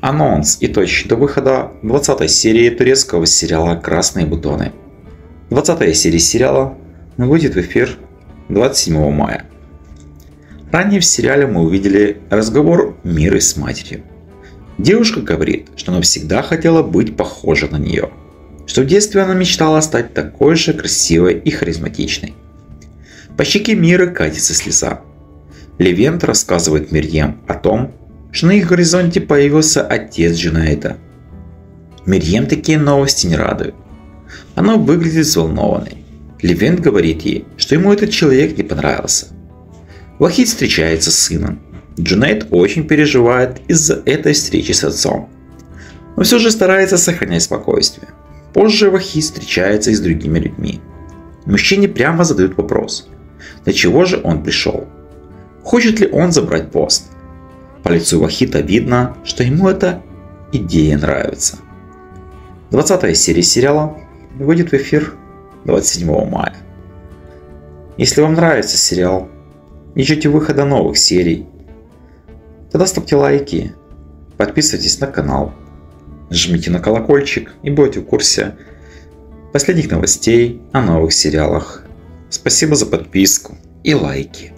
Анонс и до выхода 20 серии турецкого сериала «Красные бутоны». 20 серия сериала выйдет в эфир 27 мая. Ранее в сериале мы увидели разговор Миры с матерью. Девушка говорит, что она всегда хотела быть похожа на нее, что в детстве она мечтала стать такой же красивой и харизматичной. По щеке Миры катится слеза. Левент рассказывает Мирьем о том, что на их горизонте появился отец Джунайда. Мирьем такие новости не радуют. Она выглядит взволнованной. Левент говорит ей, что ему этот человек не понравился. Вахид встречается с сыном. Джунайд очень переживает из-за этой встречи с отцом. Но все же старается сохранять спокойствие. Позже Вахид встречается и с другими людьми. Мужчине прямо задают вопрос, для чего же он пришел. Хочет ли он забрать пост? По лицу Вахита видно, что ему эта идея нравится. 20 серия сериала выйдет в эфир 27 мая. Если вам нравится сериал и ждете выхода новых серий, тогда ставьте лайки, подписывайтесь на канал, жмите на колокольчик и будете в курсе последних новостей о новых сериалах. Спасибо за подписку и лайки.